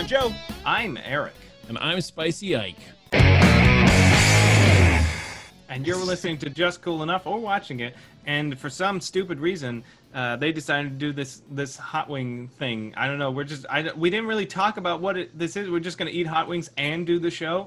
I'm Joe. I'm Eric. And I'm Spicy Ike. And you're listening to Just Cool Enough or watching it. And for some stupid reason, uh, they decided to do this this hot wing thing. I don't know. We're just I, we didn't really talk about what it, this is. We're just gonna eat hot wings and do the show.